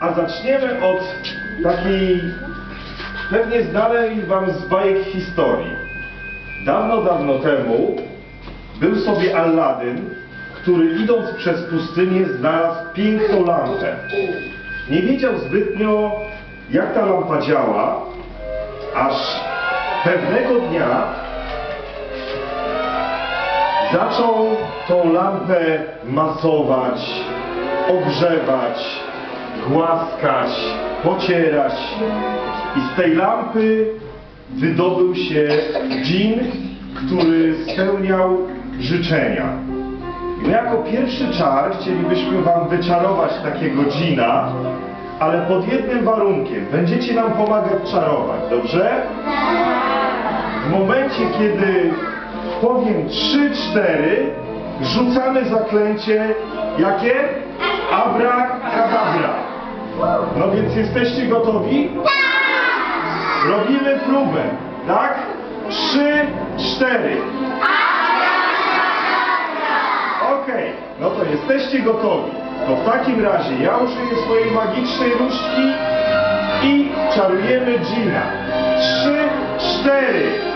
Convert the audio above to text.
A zaczniemy od takiej pewnie znanej wam z bajek historii. Dawno, dawno temu był sobie Alladyn, który idąc przez pustynię znalazł piękną lampę. Nie wiedział zbytnio, jak ta lampa działa, aż pewnego dnia zaczął tą lampę masować, ogrzewać, głaskać, pocierać i z tej lampy wydobył się dżin, który spełniał życzenia. My jako pierwszy czar chcielibyśmy wam wyczarować takiego dżina, ale pod jednym warunkiem. Będziecie nam pomagać czarować, dobrze? W momencie, kiedy powiem 3-4, rzucamy zaklęcie jakie? Abracadabra. No więc jesteście gotowi? Robimy próbę, tak? 3, 4. Okej, no to jesteście gotowi. To w takim razie ja użyję swojej magicznej różdżki i czarujemy Gina. 3, 4.